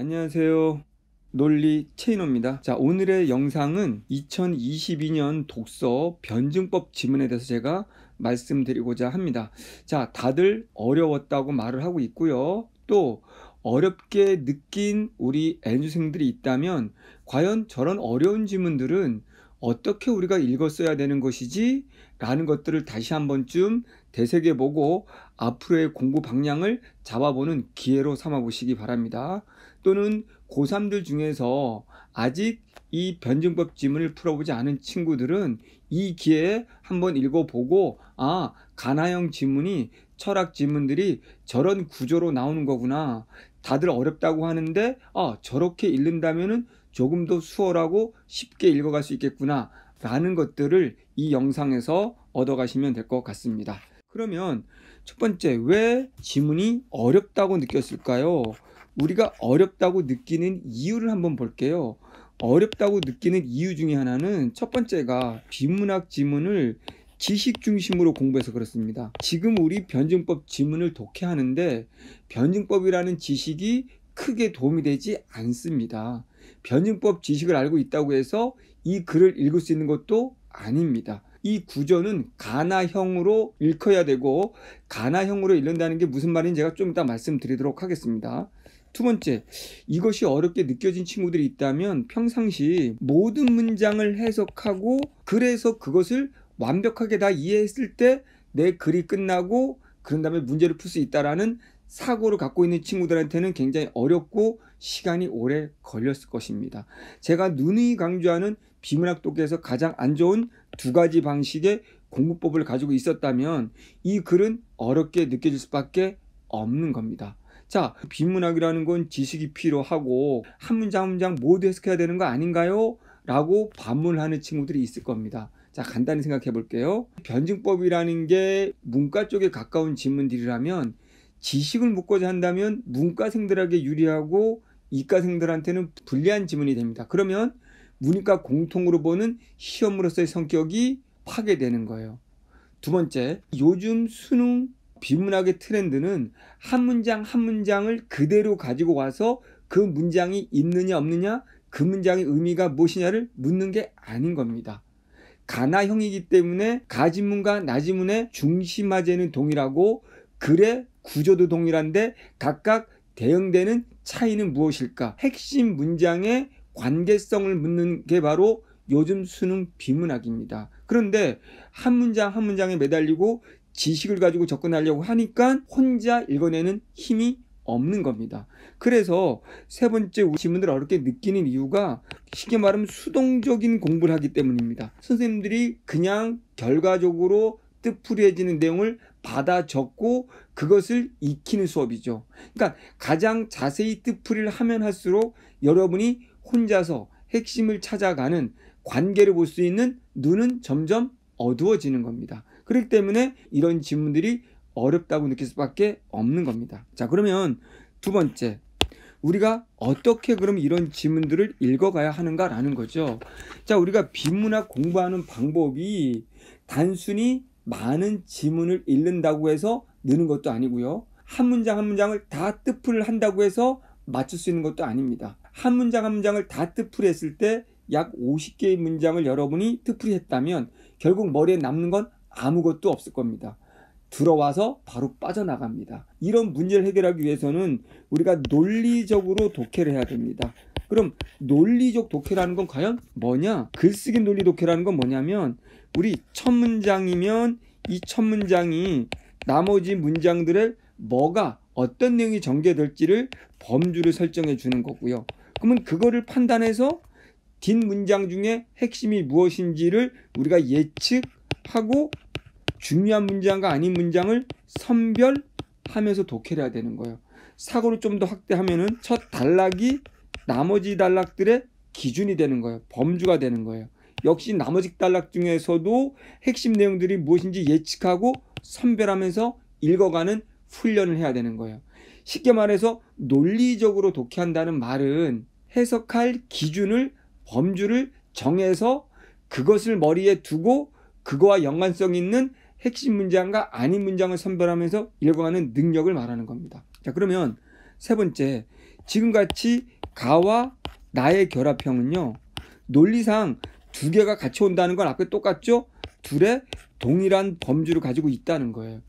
안녕하세요. 논리 체인호입니다. 자, 오늘의 영상은 2022년 독서 변증법 지문에 대해서 제가 말씀드리고자 합니다. 자, 다들 어려웠다고 말을 하고 있고요. 또 어렵게 느낀 우리 N주생들이 있다면 과연 저런 어려운 지문들은 어떻게 우리가 읽었어야 되는 것이지? 라는 것들을 다시 한 번쯤 되새겨보고 앞으로의 공부 방향을 잡아보는 기회로 삼아 보시기 바랍니다. 또는 고3들 중에서 아직 이 변증법 지문을 풀어보지 않은 친구들은 이 기회에 한번 읽어보고 아 가나형 지문이 철학 지문들이 저런 구조로 나오는 거구나 다들 어렵다고 하는데 아 저렇게 읽는다면은 조금 더 수월하고 쉽게 읽어갈 수 있겠구나 라는 것들을 이 영상에서 얻어가시면 될 것 같습니다. 그러면 첫 번째 왜 지문이 어렵다고 느꼈을까요? 우리가 어렵다고 느끼는 이유를 한번 볼게요. 어렵다고 느끼는 이유 중에 하나는 첫 번째가 비문학 지문을 지식 중심으로 공부해서 그렇습니다. 지금 우리 변증법 지문을 독해하는데 변증법이라는 지식이 크게 도움이 되지 않습니다. 변증법 지식을 알고 있다고 해서 이 글을 읽을 수 있는 것도 아닙니다. 이 구조는 가나형으로 읽어야 되고 가나형으로 읽는다는 게 무슨 말인지 제가 좀 이따 말씀드리도록 하겠습니다. 두 번째, 이것이 어렵게 느껴진 친구들이 있다면 평상시 모든 문장을 해석하고 그래서 그것을 완벽하게 다 이해했을 때 내 글이 끝나고 그런 다음에 문제를 풀 수 있다라는 사고를 갖고 있는 친구들한테는 굉장히 어렵고 시간이 오래 걸렸을 것입니다. 제가 누누이 강조하는 비문학 독해에서 가장 안 좋은 두 가지 방식의 공부법을 가지고 있었다면 이 글은 어렵게 느껴질 수밖에 없는 겁니다. 자, 비문학이라는 건 지식이 필요하고 한 문장 한 문장 모두 해석해야 되는 거 아닌가요? 라고 반문하는 친구들이 있을 겁니다. 자, 간단히 생각해 볼게요. 변증법이라는 게 문과 쪽에 가까운 지문들이라면 지식을 묻고자 한다면 문과생들에게 유리하고 이과생들한테는 불리한 지문이 됩니다. 그러면 문이과 공통으로 보는 시험으로서의 성격이 파괴되는 거예요. 두 번째, 요즘 수능 비문학의 트렌드는 한 문장 한 문장을 그대로 가지고 와서 그 문장이 있느냐 없느냐 그 문장의 의미가 무엇이냐를 묻는 게 아닌 겁니다. 가나형이기 때문에 가지문과 나지문의 중심화제는 동일하고 글의 구조도 동일한데 각각 대응되는 차이는 무엇일까? 핵심 문장의 관계성을 묻는 게 바로 요즘 수능 비문학입니다. 그런데 한 문장 한 문장에 매달리고 지식을 가지고 접근하려고 하니까 혼자 읽어내는 힘이 없는 겁니다. 그래서 세 번째 지문들을 어렵게 느끼는 이유가 쉽게 말하면 수동적인 공부를 하기 때문입니다. 선생님들이 그냥 결과적으로 뜻풀이해지는 내용을 받아 적고 그것을 익히는 수업이죠. 그러니까 가장 자세히 뜻풀이를 하면 할수록 여러분이 혼자서 핵심을 찾아가는 관계를 볼 수 있는 눈은 점점 어두워지는 겁니다. 그렇기 때문에 이런 지문들이 어렵다고 느낄 수밖에 없는 겁니다. 자, 그러면 두 번째. 우리가 어떻게 그럼 이런 지문들을 읽어가야 하는가라는 거죠. 자, 우리가 비문학 공부하는 방법이 단순히 많은 지문을 읽는다고 해서 느는 것도 아니고요. 한 문장 한 문장을 다 뜻풀이를 한다고 해서 맞출 수 있는 것도 아닙니다. 한 문장 한 문장을 다 뜻풀이 했을 때 약 50개의 문장을 여러분이 뜻풀이 했다면 결국 머리에 남는 건 아무것도 없을 겁니다. 들어와서 바로 빠져나갑니다. 이런 문제를 해결하기 위해서는 우리가 논리적으로 독해를 해야 됩니다. 그럼 논리적 독해라는 건 과연 뭐냐? 글쓰기 논리 독해라는 건 뭐냐면 우리 첫 문장이면 이 첫 문장이 나머지 문장들의 뭐가 어떤 내용이 전개될지를 범주를 설정해 주는 거고요. 그러면 그거를 판단해서 뒷 문장 중에 핵심이 무엇인지를 우리가 예측 하고 중요한 문장과 아닌 문장을 선별하면서 독해를 해야 되는 거예요. 사고를 좀 더 확대하면은 첫 단락이 나머지 단락들의 기준이 되는 거예요. 범주가 되는 거예요. 역시 나머지 단락 중에서도 핵심 내용들이 무엇인지 예측하고 선별하면서 읽어가는 훈련을 해야 되는 거예요. 쉽게 말해서 논리적으로 독해한다는 말은 해석할 기준을 범주를 정해서 그것을 머리에 두고 그거와 연관성 있는 핵심 문장과 아닌 문장을 선별하면서 읽어가는 능력을 말하는 겁니다. 자, 그러면 세 번째, 지금같이 가와 나의 결합형은요. 논리상 두 개가 같이 온다는 건 아까 똑같죠? 둘의 동일한 범주를 가지고 있다는 거예요.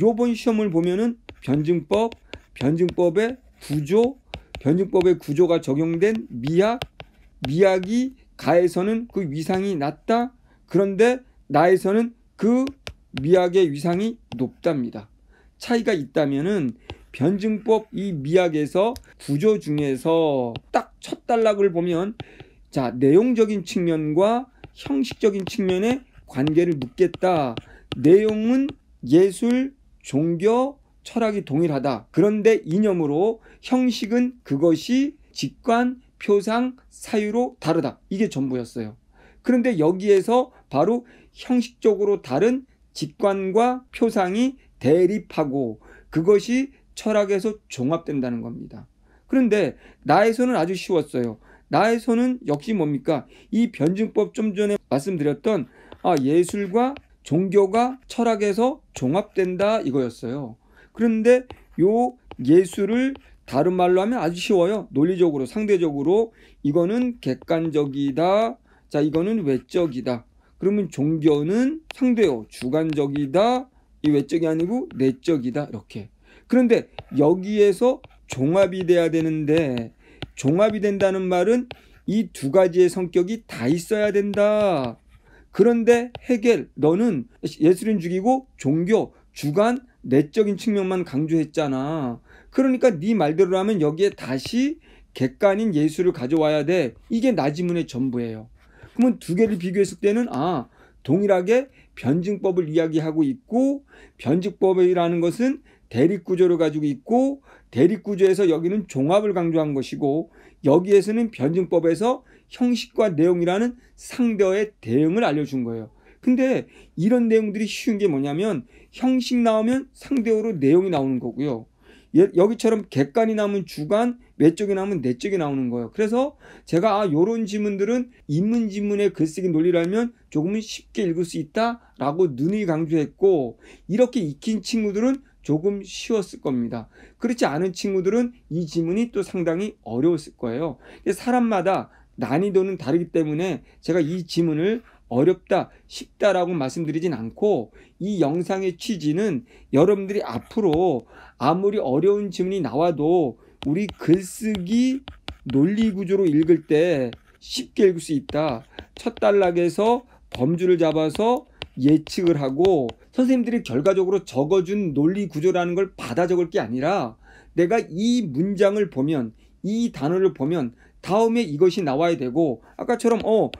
요번 시험을 보면은 변증법, 변증법의 구조, 변증법의 구조가 적용된 미약, 미약이 가에서는 그 위상이 낮다. 그런데 나에서는 그 미약의 위상이 높답니다. 차이가 있다면은 변증법 이 미약에서 구조 중에서 딱 첫 단락을 보면 자 내용적인 측면과 형식적인 측면의 관계를 묻겠다. 내용은 예술, 종교, 철학이 동일하다. 그런데 이념으로 형식은 그것이 직관, 표상, 사유로 다르다. 이게 전부였어요. 그런데 여기에서 바로 형식적으로 다른 직관과 표상이 대립하고 그것이 철학에서 종합된다는 겁니다. 그런데 나에서는 아주 쉬웠어요. 나에서는 역시 뭡니까? 이 변증법 좀 전에 말씀드렸던 아, 예술과 종교가 철학에서 종합된다 이거였어요. 그런데 요 예술을 다른 말로 하면 아주 쉬워요. 논리적으로, 상대적으로 이거는 객관적이다. 자, 이거는 외적이다. 그러면 종교는 상대요. 주관적이다. 이 외적이 아니고 내적이다. 이렇게. 그런데 여기에서 종합이 돼야 되는데 종합이 된다는 말은 이 두 가지의 성격이 다 있어야 된다. 그런데 해겔 너는 예술인 죽이고 종교, 주관, 내적인 측면만 강조했잖아. 그러니까 네 말대로 하면 여기에 다시 객관인 예술을 가져와야 돼. 이게 나지문의 전부예요. 그러면 두 개를 비교했을 때는 아 동일하게 변증법을 이야기하고 있고 변증법이라는 것은 대립구조를 가지고 있고 대립구조에서 여기는 종합을 강조한 것이고 여기에서는 변증법에서 형식과 내용이라는 상대의 대응을 알려준 거예요. 근데 이런 내용들이 쉬운 게 뭐냐면 형식 나오면 상대어로 내용이 나오는 거고요. 예, 여기처럼 객관이 나오면 주관, 외적이 나오면 내적이 나오는 거예요. 그래서 제가 아 요런 지문들은 인문 지문의 글쓰기 논리라면 조금은 쉽게 읽을 수 있다라고 눈이 강조했고 이렇게 익힌 친구들은 조금 쉬웠을 겁니다. 그렇지 않은 친구들은 이 지문이 또 상당히 어려웠을 거예요. 사람마다 난이도는 다르기 때문에 제가 이 지문을 어렵다, 쉽다라고 말씀드리진 않고 이 영상의 취지는 여러분들이 앞으로 아무리 어려운 질문이 나와도 우리 글쓰기 논리 구조로 읽을 때 쉽게 읽을 수 있다. 첫 단락에서 범주를 잡아서 예측을 하고 선생님들이 결과적으로 적어준 논리 구조라는 걸 받아 적을 게 아니라 내가 이 문장을 보면 이 단어를 보면 다음에 이것이 나와야 되고 아까처럼 어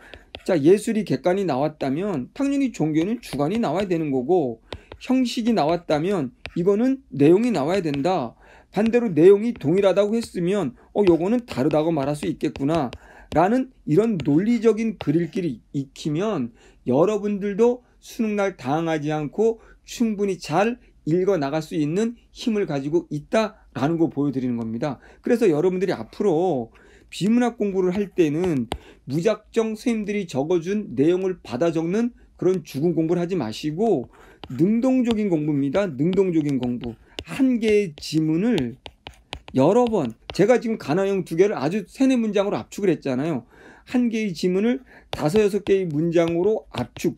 자, 예술이 객관이 나왔다면 당연히 종교는 주관이 나와야 되는 거고 형식이 나왔다면 이거는 내용이 나와야 된다. 반대로 내용이 동일하다고 했으면 어 요거는 다르다고 말할 수 있겠구나. 라는 이런 논리적인 글읽기를 익히면 여러분들도 수능날 당하지 않고 충분히 잘 읽어 나갈 수 있는 힘을 가지고 있다라는 거 보여드리는 겁니다. 그래서 여러분들이 앞으로 비문학 공부를 할 때는 무작정 선생님들이 적어준 내용을 받아 적는 그런 죽은 공부를 하지 마시고 능동적인 공부입니다. 능동적인 공부. 한 개의 지문을 여러 번 제가 지금 가나형 두 개를 아주 세네 문장으로 압축을 했잖아요. 한 개의 지문을 다섯 여섯 개의 문장으로 압축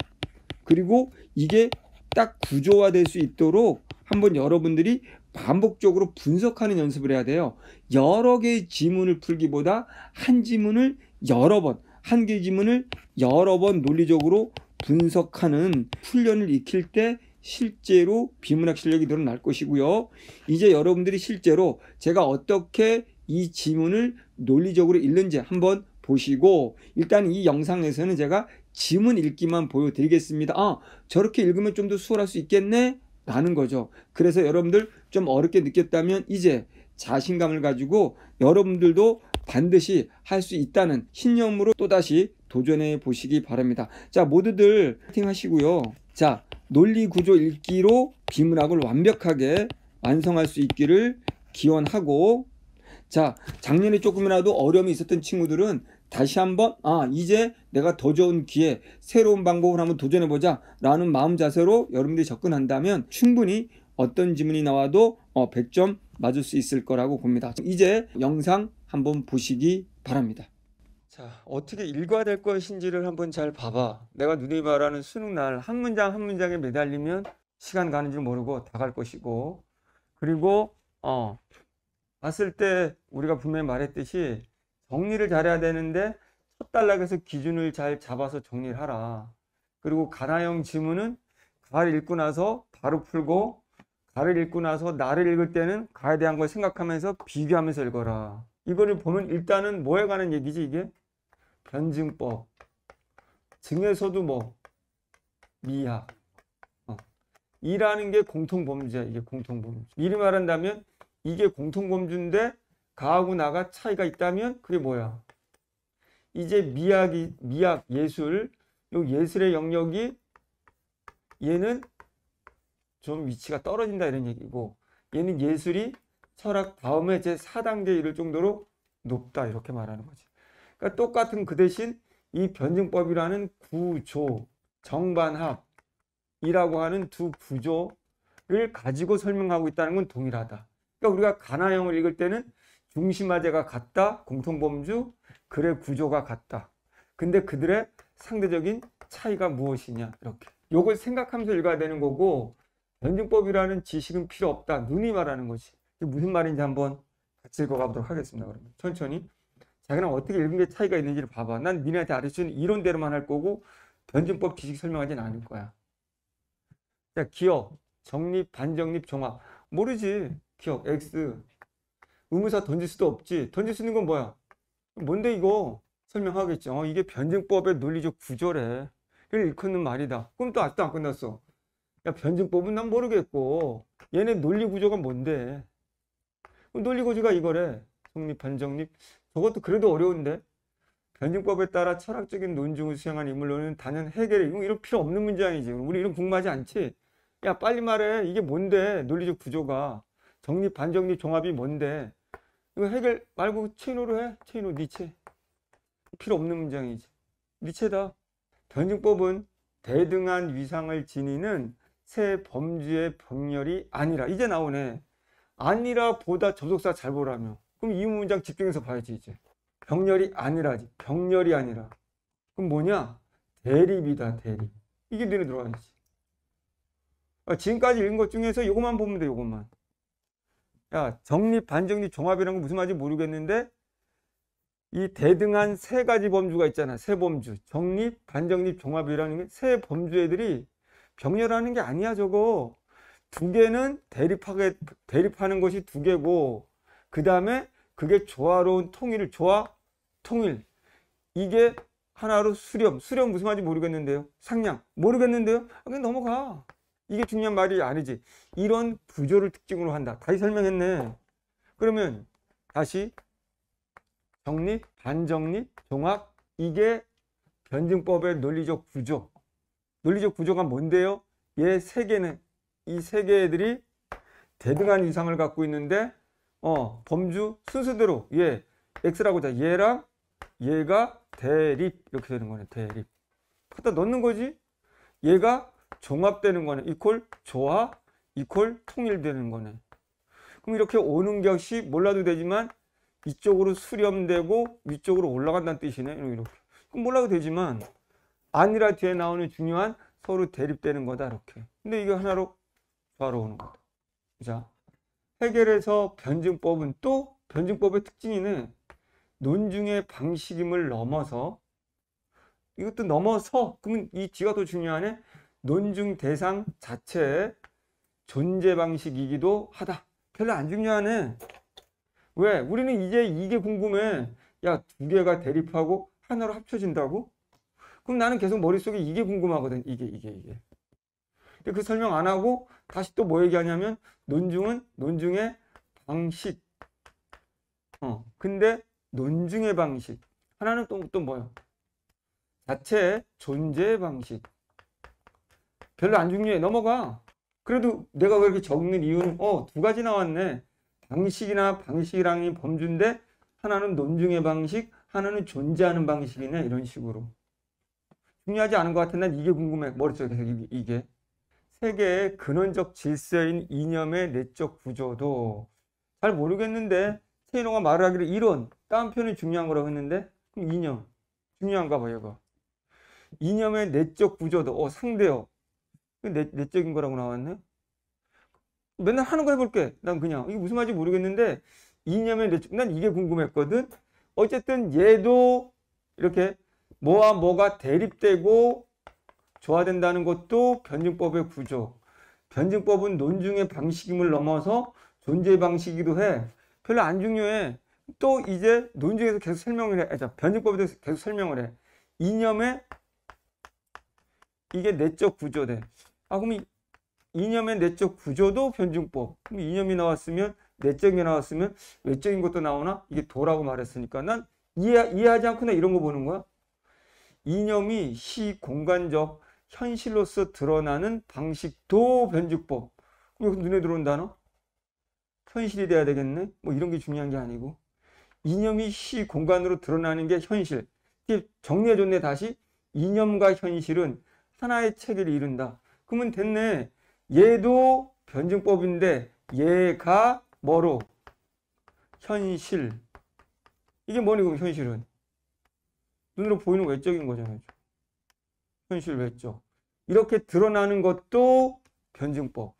그리고 이게 딱 구조화될 수 있도록 한번 여러분들이 반복적으로 분석하는 연습을 해야 돼요. 여러 개의 지문을 풀기보다 한 지문을 여러 번, 한 개의 지문을 여러 번 논리적으로 분석하는 훈련을 익힐 때 실제로 비문학 실력이 늘어날 것이고요. 이제 여러분들이 실제로 제가 어떻게 이 지문을 논리적으로 읽는지 한번 보시고 일단 이 영상에서는 제가 지문 읽기만 보여드리겠습니다. 아 저렇게 읽으면 좀 더 수월할 수 있겠네 라는 거죠. 그래서 여러분들 좀 어렵게 느꼈다면 이제 자신감을 가지고 여러분들도 반드시 할 수 있다는 신념으로 또다시 도전해 보시기 바랍니다. 자, 모두들 파이팅 하시고요. 자, 논리 구조 읽기로 비문학을 완벽하게 완성할 수 있기를 기원하고 자, 작년에 조금이라도 어려움이 있었던 친구들은 다시 한번 아 이제 내가 더 좋은 기회 새로운 방법을 한번 도전해 보자 라는 마음 자세로 여러분들이 접근한다면 충분히 어떤 지문이 나와도 어, 100점 맞을 수 있을 거라고 봅니다. 이제 영상 한번 보시기 바랍니다. 자, 어떻게 읽어야 될 것인지를 한번 잘 봐봐. 내가 눈이 말하는 수능 날 한 문장 한 문장에 매달리면 시간 가는 줄 모르고 다 갈 것이고, 그리고, 어, 봤을 때 우리가 분명히 말했듯이 정리를 잘해야 되는데 첫 단락에서 기준을 잘 잡아서 정리를 하라. 그리고 가나형 지문은 가를 읽고 나서 바로 풀고 가를 읽고 나서 나를 읽을 때는 가에 대한 걸 생각하면서 비교하면서 읽어라. 이거를 보면 일단은 뭐에 관한 얘기지 이게? 변증법. 증에서도 뭐 미학. 어. 이라는 게 공통범죄야. 이게 공통범죄. 미리 말한다면 이게 공통범죄인데 가하고 나가 차이가 있다면 그게 뭐야? 이제 미학이 미학 예술 요 예술의 영역이 얘는 좀 위치가 떨어진다 이런 얘기고 얘는 예술이 철학 다음에 제 4단계에 이를 정도로 높다 이렇게 말하는 거지. 그러니까 똑같은 그 대신 이 변증법이라는 구조, 정반합이라고 하는 두 구조를 가지고 설명하고 있다는 건 동일하다. 그러니까 우리가 가나형을 읽을 때는 중심화제가 같다, 공통범주, 글의 구조가 같다. 근데 그들의 상대적인 차이가 무엇이냐 이렇게. 요걸 생각하면서 읽어야 되는 거고 변증법이라는 지식은 필요 없다. 눈이 말하는 거지. 무슨 말인지 한번 같이 읽어가보도록 하겠습니다. 그러면 천천히. 자기는 어떻게 읽은 게 차이가 있는지를 봐봐. 난 니네한테 가르치는 이론대로만 할 거고 변증법 지식 설명하지는 않을 거야. 자, 기억, 정립, 반정립, 종합. 모르지. 기억, X. 의무사 던질 수도 없지. 던질 수 있는 건 뭐야? 뭔데 이거? 설명하겠죠. 어, 이게 변증법의 논리적 구조래. 이걸 일컫는 말이다. 그럼 또 아직도 안 끝났어. 야, 변증법은 난 모르겠고, 얘네 논리 구조가 뭔데? 논리 구조가 이거래. 성립, 반정립. 저것도 그래도 어려운데? 변증법에 따라 철학적인 논증을 수행한 인물론은 단연 해결해. 이건 이런 필요 없는 문장이지. 우리 이런 궁금하지 않지? 야, 빨리 말해. 이게 뭔데? 논리적 구조가. 정립, 반정립, 종합이 뭔데? 이거 해결 말고 체인으로 해. 체인으로 니체. 필요 없는 문장이지. 니체다. 변증법은 대등한 위상을 지니는 새 범주의 병렬이 아니라 이제 나오네. 아니라 보다 접속사 잘 보라며. 그럼 이 문장 집중해서 봐야지 이제. 병렬이 아니라지. 병렬이 아니라. 그럼 뭐냐? 대립이다 대립. 이게 눈에 들어와야지. 아, 지금까지 읽은 것 중에서 이것만 보면 돼 이것만. 야 정립 반정립 종합이라는 건 무슨 말인지 모르겠는데 이 대등한 세 가지 범주가 있잖아. 세 범주. 정립, 반정립, 종합이라는 게 세 범주 애들이 병렬하는 게 아니야, 저거. 두 개는 대립하게, 대립하는 것이 두 개고, 그 다음에 그게 조화로운 통일, 조화, 통일. 이게 하나로 수렴. 수렴 무슨 말인지 모르겠는데요. 상량. 모르겠는데요. 아, 그냥 넘어가. 이게 중요한 말이 아니지. 이런 구조를 특징으로 한다. 다시 설명했네. 그러면 다시 정립, 반정립, 종합 이게 변증법의 논리적 구조. 논리적 구조가 뭔데요? 얘 세 개는 이 세 개들이 대등한 위상을 갖고 있는데 어 범주 순서대로 얘 x라고 자 얘랑 얘가 대립 이렇게 되는 거네 대립 갖다 넣는 거지 얘가 종합되는 거네 이퀄 조합 이퀄 통일되는 거네 그럼 이렇게 오는 격이 몰라도 되지만 이쪽으로 수렴되고 위쪽으로 올라간다는 뜻이네. 이렇게. 그럼 몰라도 되지만 아니라 뒤에 나오는 중요한 서로 대립되는 거다. 이렇게. 근데 이게 하나로 바로 오는 거다. 자, 해결해서 변증법은 또 변증법의 특징이네. 논중의 방식임을 넘어서 이것도 넘어서 그러면 이 뒤가 더 중요하네. 논중 대상 자체의 존재 방식이기도 하다. 별로 안 중요하네. 왜? 우리는 이제 이게 궁금해. 야, 두 개가 대립하고 하나로 합쳐진다고? 그럼 나는 계속 머릿속에 이게 궁금하거든. 이게, 이게, 이게. 근데 그 설명 안 하고 다시 또 뭐 얘기하냐면 논중은 논중의 방식. 어, 근데 논중의 방식. 하나는 또, 또 뭐야? 자체 존재 방식. 별로 안 중요해. 넘어가. 그래도 내가 그렇게 적는 이유는, 어, 두 가지 나왔네. 방식이나 방식이랑이 범주인데 하나는 논중의 방식, 하나는 존재하는 방식이네 이런 식으로 중요하지 않은 것 같은데 난 이게 궁금해 머릿속에서 이게 세계의 근원적 질서인 이념의 내적 구조도 잘 모르겠는데 체인호가 말을 하기를 이론 다음 표현이 중요한 거라고 했는데 그럼 이념 중요한가 봐요 이거. 이념의 내적 구조도 어 상대요 내, 내적인 거라고 나왔네. 맨날 하는 거 해볼게. 난 그냥. 이게 무슨 말인지 모르겠는데 이념의 내적 난 이게 궁금했거든. 어쨌든 얘도 이렇게 뭐와 뭐가 대립되고 조화된다는 것도 변증법의 구조 변증법은 논중의 방식임을 넘어서 존재 방식이기도 해. 별로 안 중요해. 또 이제 논중에서 계속 설명을 해. 아, 변증법에 대해서 계속 설명을 해. 이념의 이게 내적 구조대 아 그럼 이 이념의 내적 구조도 변증법. 그럼 이념이 나왔으면 내적인 게 나왔으면 외적인 것도 나오나? 이게 도라고 말했으니까 난 이해, 이해하지 않고나 이런 거 보는 거야. 이념이 시 공간적 현실로서 드러나는 방식도 그럼 여기 눈에 들어온 단어? 현실이 돼야 되겠네? 뭐 이런 게 중요한 게 아니고. 이념이 시 공간으로 드러나는 게 현실. 정리해줬네 다시. 이념과 현실은 하나의 체계를 이룬다. 그러면 됐네. 얘도 변증법인데 얘가 뭐로? 현실. 이게 뭐니 그 현실은? 눈으로 보이는 외적인 거잖아요 현실 외적 이렇게 드러나는 것도 변증법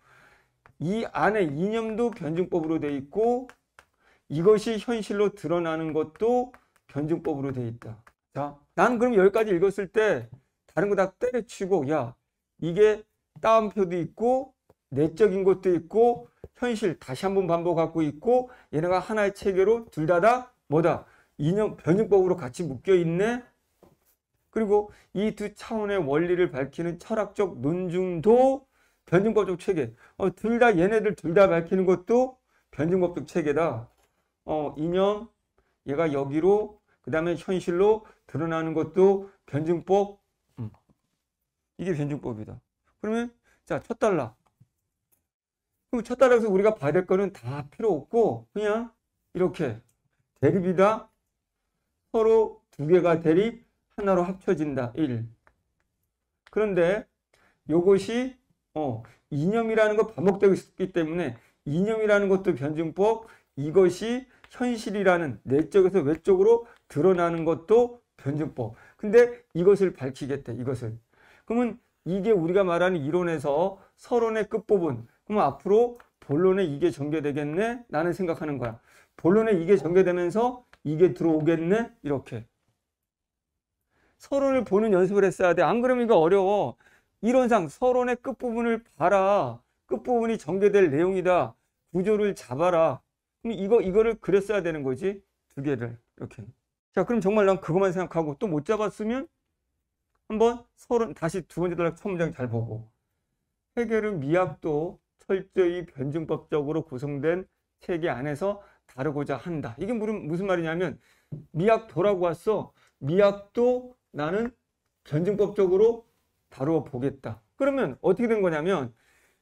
이 안에 이념도 변증법으로 되어 있고 이것이 현실로 드러나는 것도 변증법으로 되어 있다. 자, 난 그럼 여기까지 읽었을 때 다른 거 다 때려치고 야 이게 따옴표도 있고 내적인 것도 있고 현실 다시 한번 반복하고 있고 얘네가 하나의 체계로 둘 다 다 뭐다 이념 변증법으로 같이 묶여 있네. 그리고 이 두 차원의 원리를 밝히는 철학적 논중도 변증법적 체계. 어, 둘 다 얘네들 둘 다 밝히는 것도 변증법적 체계다. 어, 이념 얘가 여기로 그 다음에 현실로 드러나는 것도 변증법. 음. 이게 변증법이다. 그러면 자, 첫 달러. 그럼 첫 달러에서 우리가 봐야 될 거는 다 필요 없고 그냥 이렇게 대립이다. 서로 두 개가 대립 하나로 합쳐진다. 1. 그런데 요것이 어, 이념이라는 거 반복되고 있기 때문에 이념이라는 것도 변증법, 이것이 현실이라는 내적에서 외적으로 드러나는 것도 변증법. 근데 이것을 밝히겠대, 이것을. 그러면 이게 우리가 말하는 이론에서 서론의 끝부분. 그럼 앞으로 본론에 이게 전개되겠네? 나는 생각하는 거야. 본론에 이게 전개되면서 이게 들어오겠네? 이렇게. 서론을 보는 연습을 했어야 돼. 안 그러면 이거 어려워. 이론상 서론의 끝부분을 봐라. 끝부분이 전개될 내용이다. 구조를 잡아라. 그럼 이거, 이거를 그렸어야 되는 거지. 두 개를. 이렇게. 자, 그럼 정말 난 그것만 생각하고 또 못 잡았으면 한번 서론, 다시 두 번째 단락 첫 문장 잘 보고. 해결은 미학도 철저히 변증법적으로 구성된 체계 안에서 다루고자 한다. 이게 무슨 말이냐면 미학도라고 왔어. 미학도 나는 변증법적으로 다루어 보겠다. 그러면 어떻게 된 거냐면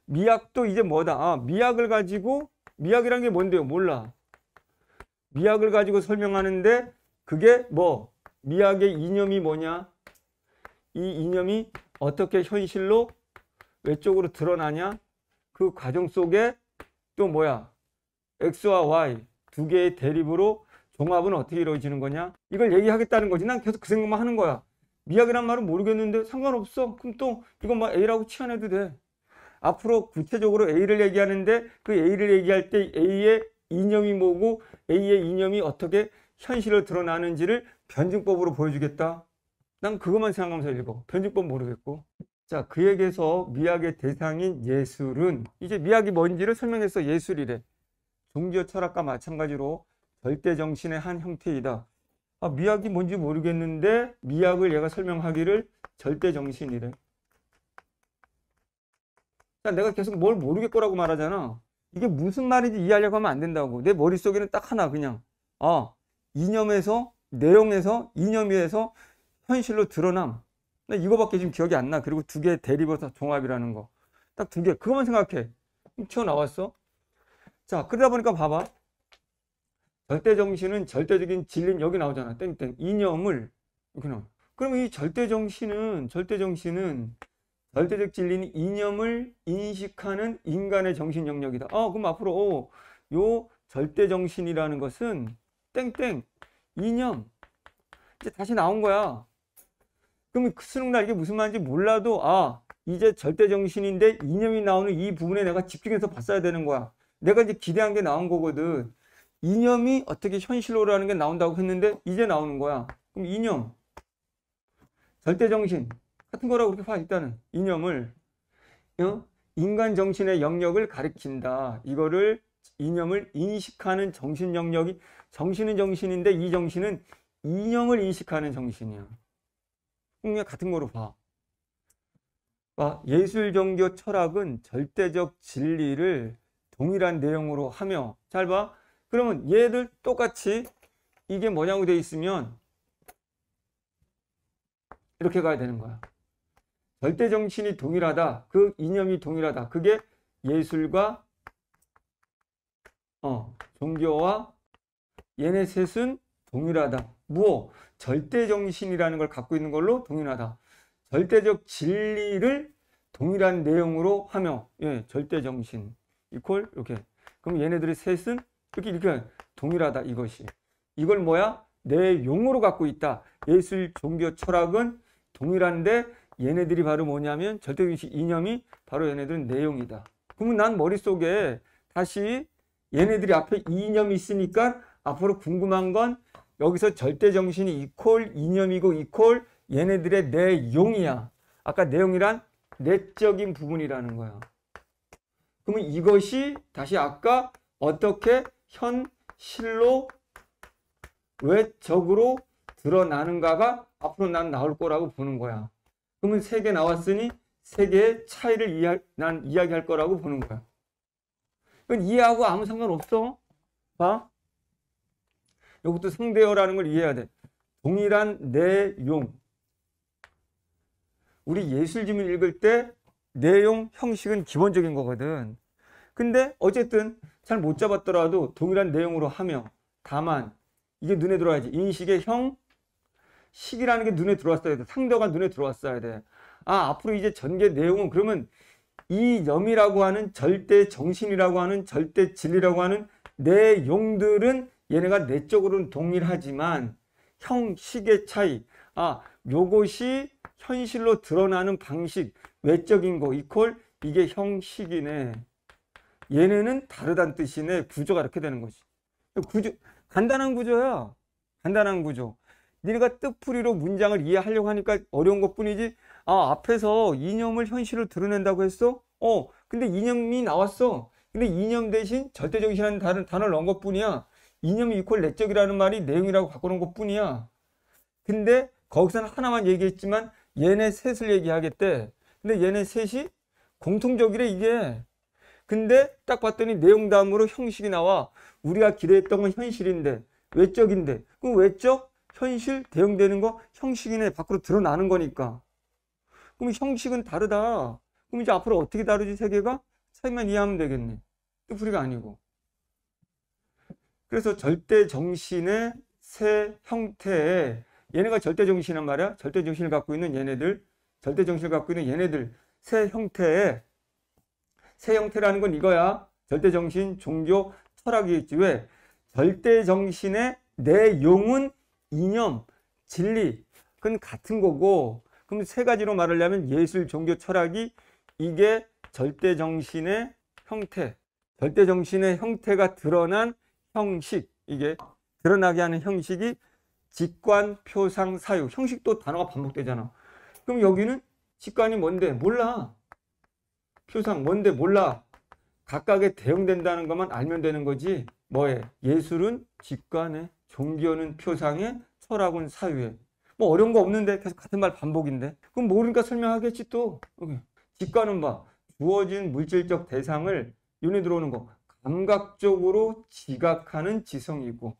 미학도 이제 뭐다? 아, 미학을 가지고 미학이란 게 뭔데요? 몰라. 미학을 가지고 설명하는데 그게 뭐? 미학의 이념이 뭐냐? 이 이념이 어떻게 현실로 외적으로 드러나냐? 그 과정 속에 또 뭐야? X와 Y 두 개의 대립으로 종합은 어떻게 이루어지는 거냐? 이걸 얘기하겠다는 거지. 난 계속 그 생각만 하는 거야. 미학이란 말은 모르겠는데 상관없어. 그럼 또 이건 뭐 A라고 치환해도 돼. 앞으로 구체적으로 A를 얘기하는데 그 A를 얘기할 때 A의 이념이 뭐고 A의 이념이 어떻게 현실로 드러나는지를 변증법으로 보여주겠다. 난 그것만 생각하면서 읽어. 변증법 모르겠고. 자, 그에게서 미학의 대상인 예술은 이제 미학이 뭔지를 설명해서 예술이래. 종교 철학과 마찬가지로 절대 정신의 한 형태이다. 아, 미학이 뭔지 모르겠는데 미학을 얘가 설명하기를 절대 정신이래. 자, 내가 계속 뭘 모르겠 거라고 말하잖아. 이게 무슨 말인지 이해하려고 하면 안 된다고. 내 머릿속에는 딱 하나 그냥 아, 이념에서 내용에서 이념에서 현실로 드러남. 나 이거밖에 지금 기억이 안 나. 그리고 두개 대립어서 종합이라는 거. 딱 두 개. 그것만 생각해. 튀어나왔어. 자, 그러다 보니까 봐봐. 절대 정신은 절대적인 진리는 여기 나오잖아. 땡땡. 이념을 이렇게. 그럼 이 절대 정신은 절대 정신은 절대적 진리는 이념을 인식하는 인간의 정신 영역이다. 아, 그럼 앞으로 오, 요 절대 정신이라는 것은 땡땡 이념 이제 다시 나온 거야. 그러면 그 수능 날 이게 무슨 말인지 몰라도 아 이제 절대 정신인데 이념이 나오는 이 부분에 내가 집중해서 봤어야 되는 거야. 내가 이제 기대한 게 나온 거거든. 이념이 어떻게 현실로라는 게 나온다고 했는데 이제 나오는 거야. 그럼 이념 절대 정신 같은 거라고 그렇게 봐 일단은 이념을 어? 인간 정신의 영역을 가리킨다. 이거를 이념을 인식하는 정신 영역이 정신은 정신인데 이 정신은 이념을 인식하는 정신이야. 그냥 같은 거로 봐. 봐. 예술, 종교, 철학은 절대적 진리를 동일한 내용으로 하며 잘 봐. 그러면 얘들 똑같이 이게 뭐냐고 돼 있으면 이렇게 가야 되는 거야. 절대 정신이 동일하다. 그 이념이 동일하다. 그게 예술과 어, 종교와 얘네 셋은 동일하다. 무엇? 절대 정신이라는 걸 갖고 있는 걸로 동일하다. 절대적 진리를 동일한 내용으로 하며 예, 절대 정신 이퀄 이렇게. 그럼 얘네들의 셋은 이렇게 이렇게 동일하다 이것이. 이걸 뭐야? 내 용어로 갖고 있다. 예술, 종교, 철학은 동일한데 얘네들이 바로 뭐냐면 절대정신 이념이 바로 얘네들은 내용이다. 그러면 난 머릿속에 다시 얘네들이 앞에 이념이 있으니까 앞으로 궁금한 건 여기서 절대정신이 이퀄 이념이고 이퀄 얘네들의 내용이야. 아까 내용이란 내적인 부분이라는 거야. 그러면 이것이 다시 아까 어떻게 현실로 외적으로 드러나는가가 앞으로 난 나올 거라고 보는 거야. 그러면 세 개 나왔으니 세 개의 차이를 이야, 난 이야기할 거라고 보는 거야. 이건 이해하고 아무 상관없어. 봐. 이것도 상대어라는 걸 이해해야 돼. 동일한 내용. 우리 예술지문 읽을 때 내용, 형식은 기본적인 거거든. 근데 어쨌든 잘 못 잡았더라도 동일한 내용으로 하며 다만 이게 눈에 들어와야지. 인식의 형, 식이라는 게 눈에 들어왔어야 돼. 상대가 눈에 들어왔어야 돼. 아, 앞으로 이제 전개 내용은 그러면 이 염이라고 하는 절대 정신이라고 하는 절대 진리라고 하는 내용들은 얘네가 내적으로는 동일하지만 형식의 차이. 아, 요것이 현실로 드러나는 방식, 외적인 거 이퀄 이게 형식이네. 얘네는 다르다는 뜻이네. 구조가 이렇게 되는 거지. 구조 간단한 구조야. 간단한 구조. 니네가 뜻풀이로 문장을 이해하려고 하니까 어려운 것 뿐이지 아 앞에서 이념을 현실로 드러낸다고 했어? 어 근데 이념이 나왔어 근데 이념 대신 절대정신이라는 다른 단어를 넣은 것 뿐이야 이념이 이퀄 내적이라는 말이 내용이라고 바꿔놓은 것 뿐이야 근데 거기서는 하나만 얘기했지만 얘네 셋을 얘기하겠대 근데 얘네 셋이 공통적이래 이게 근데 딱 봤더니 내용 다음으로 형식이 나와 우리가 기대했던 건 현실인데 외적인데 그럼 외적? 현실 대응되는 거 형식이네 밖으로 드러나는 거니까. 그럼 형식은 다르다. 그럼 이제 앞으로 어떻게 다르지 세계가? 차이만 이해하면 되겠네. 뜻풀이가 아니고. 그래서 절대 정신의 새 형태에 얘네가 절대 정신이란 말이야. 절대 정신을 갖고 있는 얘네들, 절대 정신을 갖고 있는 얘네들 새 형태에 새 형태라는 건 이거야. 절대 정신, 종교, 철학이겠지. 왜? 절대 정신의 내 용은 이념, 진리 그건 같은 거고 그럼 세 가지로 말하려면 예술, 종교, 철학이 이게 절대 정신의 형태, 절대 정신의 형태가 드러난 형식 이게 드러나게 하는 형식이 직관, 표상, 사유 형식도 단어가 반복되잖아. 그럼 여기는 직관이 뭔데? 몰라. 표상 뭔데? 몰라. 각각에 대응된다는 것만 알면 되는 거지. 뭐에? 예술은 직관에 종교는 표상에, 철학은 사유에. 뭐 어려운 거 없는데 계속 같은 말 반복인데. 그럼 모르니까 설명하겠지 또. 직관은 봐. 주어진 물질적 대상을 눈에 들어오는 거. 감각적으로 지각하는 지성이고.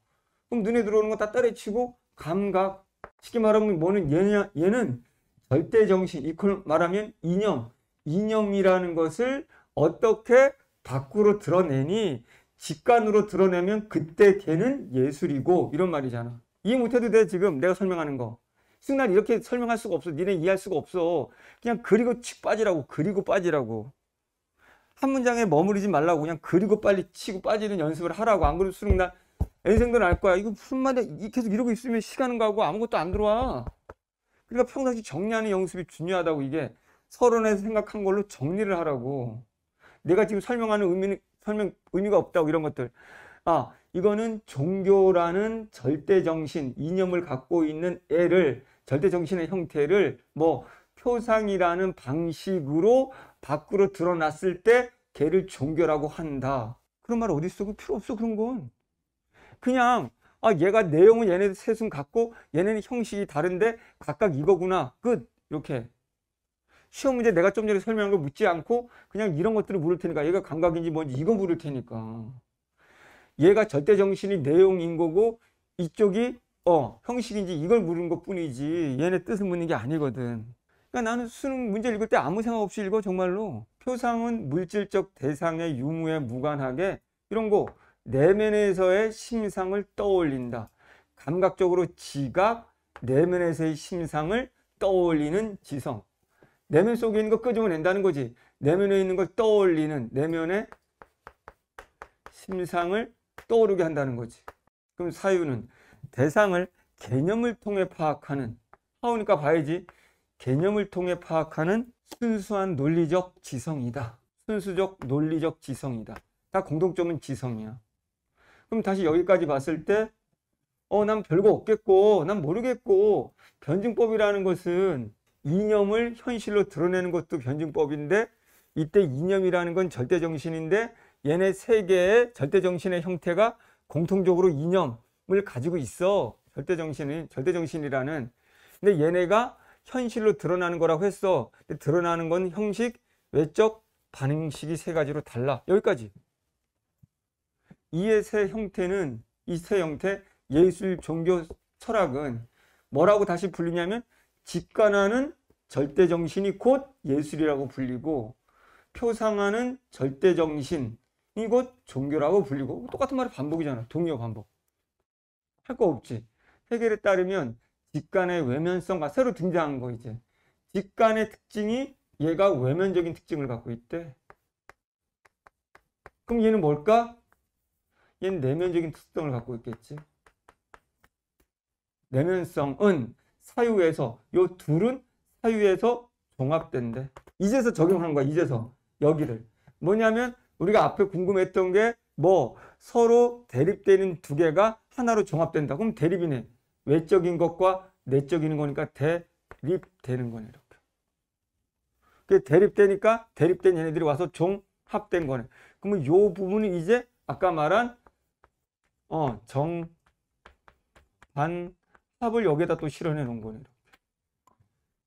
그럼 눈에 들어오는 거다 때려치고 감각. 쉽게 말하면 뭐는 얘냐, 얘는 절대 정신, 이퀄 말하면 이념. 이념이라는 것을 어떻게 밖으로 드러내니 직관으로 드러내면 그때 걔는 예술이고 이런 말이잖아. 이해 못해도 돼 지금 내가 설명하는 거. 승난 이렇게 설명할 수가 없어. 니네 이해할 수가 없어. 그냥 그리고 칙 빠지라고. 그리고 빠지라고. 한 문장에 머무르지 말라고. 그냥 그리고 빨리 치고 빠지는 연습을 하라고. 안 그러면 수능 날 인생도 날 거야. 이거 무슨 말이야. 계속 이러고 있으면 시간은 가고 아무것도 안 들어와. 그러니까 평상시 정리하는 연습이 중요하다고 이게 서론에서 생각한 걸로 정리를 하라고. 내가 지금 설명하는 의미는 설명 의미가 없다고 이런 것들. 아, 이거는 종교라는 절대 정신, 이념을 갖고 있는 애를 절대 정신의 형태를 뭐 표상이라는 방식으로 밖으로 드러났을 때 걔를 종교라고 한다. 그런 말 어디 있어? 그 필요 없어 그런 건. 그냥 아 얘가 내용은 얘네들 셋은 같고 얘네는 형식이 다른데 각각 이거구나. 끝. 이렇게. 시험 문제 내가 좀 전에 설명한 걸 묻지 않고 그냥 이런 것들을 물을 테니까 얘가 감각인지 뭔지 이거 물을 테니까. 얘가 절대 정신이 내용인 거고 이쪽이 어 형식인지 이걸 물은 것 뿐이지 얘네 뜻을 묻는 게 아니거든. 그러니까 나는 수능 문제 읽을 때 아무 생각 없이 읽어 정말로. 표상은 물질적 대상의 유무에 무관하게 이런 거 내면에서의 심상을 떠올린다. 감각적으로 지각, 내면에서의 심상을 떠올리는 지성. 내면 속에 있는 거 끄집어낸다는 거지. 내면에 있는 걸 떠올리는 내면의 심상을 떠오르게 한다는 거지. 그럼 사유는 대상을 개념을 통해 파악하는 하오니까 봐야지. 개념을 통해 파악하는 순수한 논리적 지성이다. 순수적 논리적 지성이다. 다 공통점은 지성이야. 그럼 다시 여기까지 봤을 때, 어, 난 별거 없겠고, 난 모르겠고, 변증법이라는 것은 이념을 현실로 드러내는 것도 변증법인데, 이때 이념이라는 건 절대 정신인데, 얘네 세 개의 절대 정신의 형태가 공통적으로 이념을 가지고 있어. 절대 정신은, 절대 정신이라는. 근데 얘네가 현실로 드러나는 거라고 했어. 드러나는 건 형식, 외적, 반응식이 세 가지로 달라. 여기까지. 이의 세 형태는 이 세 형태 예술 종교 철학은 뭐라고 다시 불리냐면 직관하는 절대 정신이 곧 예술이라고 불리고 표상하는 절대 정신이 곧 종교라고 불리고 똑같은 말이 반복이잖아. 동의어 반복. 할 거 없지. 해결에 따르면 직관의 외면성과 새로 등장한 거 이제. 직관의 특징이 얘가 외면적인 특징을 갖고 있대. 그럼 얘는 뭘까? 얘는 내면적인 특성을 갖고 있겠지. 내면성은 사유에서 요 둘은 사유에서 종합된대. 이제서 적용하는 거야. 이제서 여기를 뭐냐면 우리가 앞에 궁금했던 게 뭐 서로 대립되는 두 개가 하나로 종합된다. 그럼 대립이네. 외적인 것과 내적인 거니까 대립되는 거네. 이렇게. 그 대립되니까 대립된 얘네들이 와서 종합된 거네. 그러면 요 부분은 이제 아까 말한 어, 정, 반, 합을 여기에다 또 실어내 놓은 거네요.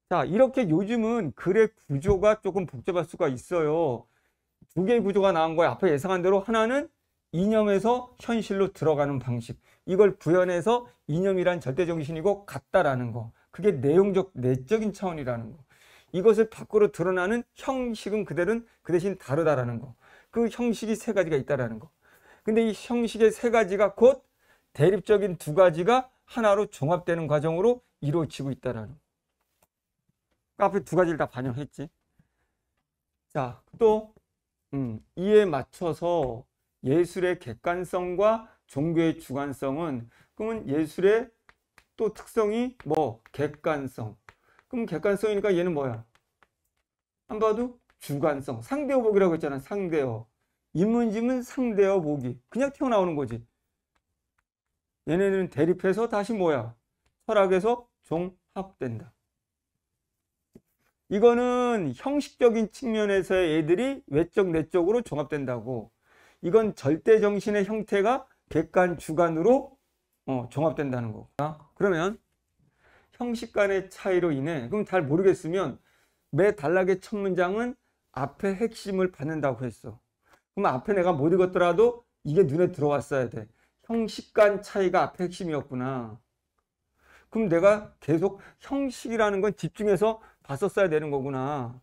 자, 이렇게 요즘은 글의 구조가 조금 복잡할 수가 있어요. 두 개의 구조가 나온 거예요. 앞에 예상한 대로 하나는 이념에서 현실로 들어가는 방식. 이걸 구현해서 이념이란 절대 정신이고 같다라는 거. 그게 내용적, 내적인 차원이라는 거. 이것을 밖으로 드러나는 형식은 그대로는 그 대신 다르다라는 거. 그 형식이 세 가지가 있다라는 거. 근데 이 형식의 세 가지가 곧 대립적인 두 가지가 하나로 종합되는 과정으로 이루어지고 있다라는. 그 앞에 두 가지를 다 반영했지. 자, 또 음, 이에 맞춰서 예술의 객관성과 종교의 주관성은 그러면 예술의 또 특성이 뭐 객관성. 그럼 객관성이니까 얘는 뭐야? 한 봐도 주관성. 상대어복이라고 했잖아. 상대어. 인문지문 상대어 보기. 그냥 튀어나오는 거지. 얘네들은 대립해서 다시 뭐야? 철학에서 종합된다. 이거는 형식적인 측면에서의 애들이 외적, 내적으로 종합된다고. 이건 절대 정신의 형태가 객관, 주관으로 어, 종합된다는 거. 그러면 형식 간의 차이로 인해, 그럼 잘 모르겠으면 매 단락의 첫 문장은 앞에 핵심을 받는다고 했어. 그럼 앞에 내가 못 읽었더라도 이게 눈에 들어왔어야 돼. 형식간 차이가 앞에 핵심이었구나. 그럼 내가 계속 형식이라는 건 집중해서 봤었어야 되는 거구나.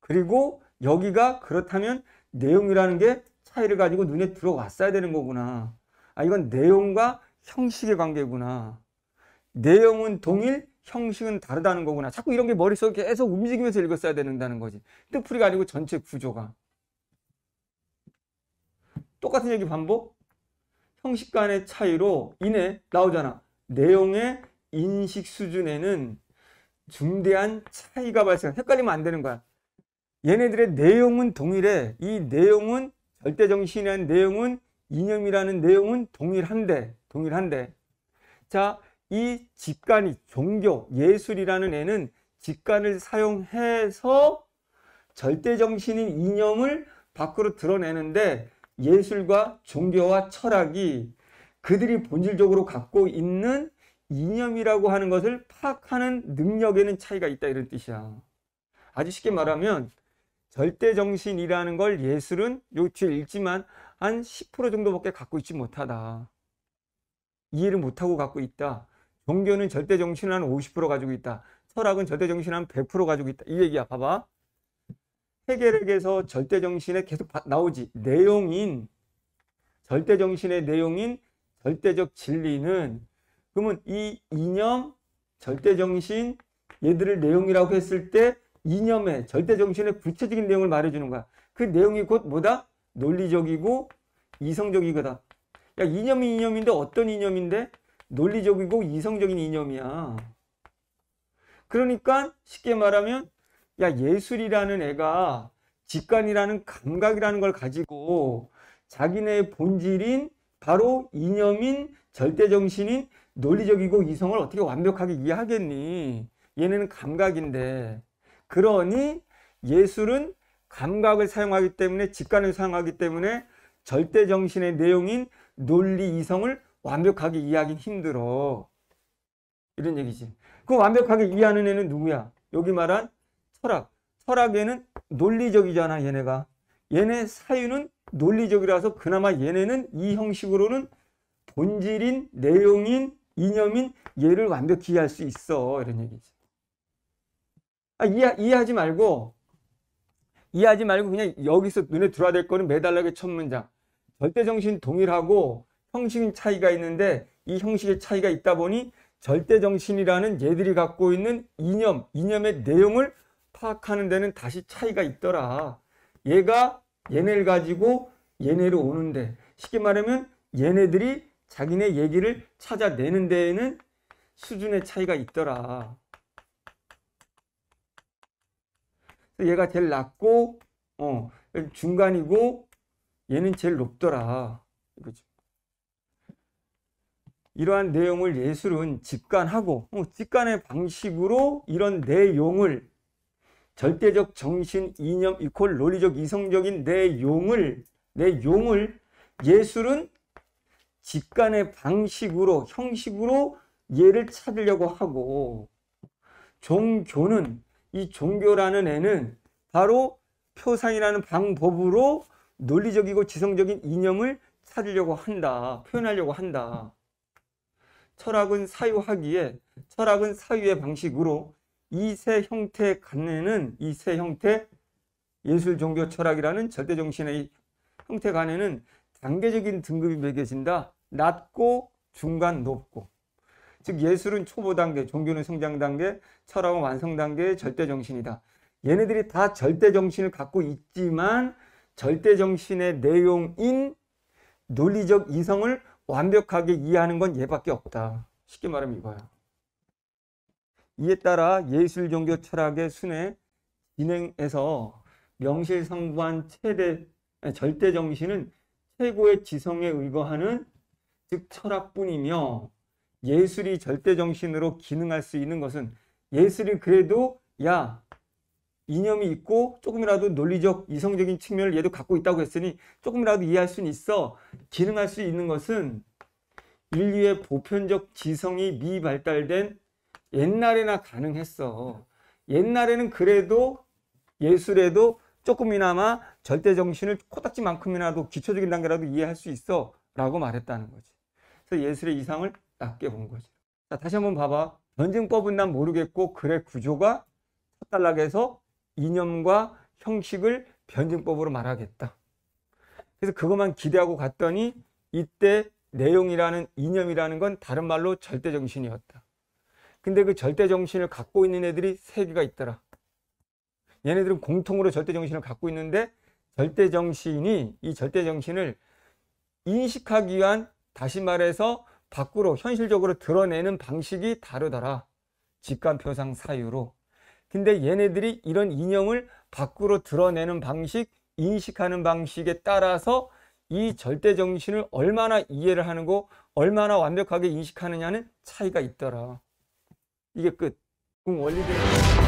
그리고 여기가 그렇다면 내용이라는 게 차이를 가지고 눈에 들어왔어야 되는 거구나. 아, 이건 내용과 형식의 관계구나. 내용은 동일, 형식은 다르다는 거구나. 자꾸 이런 게 머릿속에 계속 움직이면서 읽었어야 된다는 거지. 뜻풀이가 아니고 전체 구조가. 똑같은 얘기 반복? 형식 간의 차이로 인해 나오잖아. 내용의 인식 수준에는 중대한 차이가 발생. 헷갈리면 안 되는 거야. 얘네들의 내용은 동일해. 이 내용은 절대 정신이라는 내용은 이념이라는 내용은 동일한데, 동일한데. 자, 이 직관이 종교, 예술이라는 애는 직관을 사용해서 절대 정신인 이념을 밖으로 드러내는데 예술과 종교와 철학이 그들이 본질적으로 갖고 있는 이념이라고 하는 것을 파악하는 능력에는 차이가 있다 이런 뜻이야. 아주 쉽게 말하면 절대 정신이라는 걸 예술은 요 뒤에 읽지만 한 10% 정도밖에 갖고 있지 못하다. 이해를 못하고 갖고 있다. 종교는 절대 정신을 한 50% 가지고 있다. 철학은 절대 정신을 한100% 가지고 있다. 이 얘기야. 봐봐. 해결에게서 절대 정신에 계속 나오지. 내용인, 절대 정신의 내용인 절대적 진리는 그러면 이 이념, 절대 정신, 얘들을 내용이라고 했을 때 이념의 절대 정신의 구체적인 내용을 말해주는 거야. 그 내용이 곧 뭐다? 논리적이고 이성적이거다. 야, 이념이 이념인데 어떤 이념인데? 논리적이고 이성적인 이념이야. 그러니까 쉽게 말하면 야, 예술이라는 애가 직관이라는 감각이라는 걸 가지고 자기네 본질인 바로 이념인 절대정신인 논리적이고 이성을 어떻게 완벽하게 이해하겠니? 얘네는 감각인데. 그러니 예술은 감각을 사용하기 때문에 직관을 사용하기 때문에 절대정신의 내용인 논리 이성을 완벽하게 이해하기 힘들어. 이런 얘기지. 그 완벽하게 이해하는 애는 누구야? 여기 말한 철학. 철학에는 논리적이잖아, 얘네가. 얘네 사유는 논리적이라서 그나마 얘네는 이 형식으로는 본질인, 내용인, 이념인 얘를 완벽히 이해할 수 있어. 이런 얘기지. 아, 이해, 이해하지 말고, 이해하지 말고 그냥 여기서 눈에 들어야 될 거는 매달라게 첫 문장. 절대정신 동일하고 형식인 차이가 있는데 이 형식의 차이가 있다 보니 절대정신이라는 얘들이 갖고 있는 이념, 이념의 내용을 파악하는 데는 다시 차이가 있더라. 얘가 얘네를 가지고 얘네로 오는데 쉽게 말하면 얘네들이 자기네 얘기를 찾아내는 데에는 수준의 차이가 있더라. 얘가 제일 낮고 어, 중간이고 얘는 제일 높더라. 이거죠. 이러한 내용을 예술은 직관하고 어, 직관의 방식으로 이런 내용을 절대적 정신 이념 이퀄 논리적 이성적인 내 용을 내 용을 예술은 직관의 방식으로 형식으로 얘를 찾으려고 하고 종교는 이 종교라는 애는 바로 표상이라는 방법으로 논리적이고 지성적인 이념을 찾으려고 한다. 표현하려고 한다. 철학은 사유하기에 철학은 사유의 방식으로 이 세 형태 간에는 이 세 형태 예술 종교 철학이라는 절대 정신의 형태 간에는 단계적인 등급이 매겨진다. 낮고 중간 높고 즉 예술은 초보 단계, 종교는 성장 단계, 철학은 완성 단계의 절대 정신이다. 얘네들이 다 절대 정신을 갖고 있지만 절대 정신의 내용인 논리적 이성을 완벽하게 이해하는 건 얘밖에 없다. 쉽게 말하면 이거야. 이에 따라 예술 종교 철학의 순회 진행에서 명실상부한 최대 절대 정신은 최고의 지성에 의거하는 즉 철학뿐이며 예술이 절대 정신으로 기능할 수 있는 것은 예술이 그래도 야 이념이 있고 조금이라도 논리적 이성적인 측면을 얘도 갖고 있다고 했으니 조금이라도 이해할 수는 있어. 기능할 수 있는 것은 인류의 보편적 지성이 미발달된 옛날에나 가능했어 옛날에는 그래도 예술에도 조금이나마 절대 정신을 코딱지만큼이라도 기초적인 단계라도 이해할 수 있어 라고 말했다는 거지 그래서 예술의 이상을 낮게 본 거죠 자 다시 한번 봐봐 변증법은 난 모르겠고 글의 구조가 첫 단락에서 이념과 형식을 변증법으로 말하겠다. 그래서 그것만 기대하고 갔더니 이때 내용이라는 이념이라는 건 다른 말로 절대정신이었다. 근데 그 절대 정신을 갖고 있는 애들이 세 개가 있더라. 얘네들은 공통으로 절대 정신을 갖고 있는데 절대 정신이 이 절대 정신을 인식하기 위한 다시 말해서 밖으로 현실적으로 드러내는 방식이 다르더라. 직관표상 사유로. 근데 얘네들이 이런 이념을 밖으로 드러내는 방식, 인식하는 방식에 따라서 이 절대 정신을 얼마나 이해를 하는고 얼마나 완벽하게 인식하느냐는 차이가 있더라. 이게 끝. 그럼 원리대로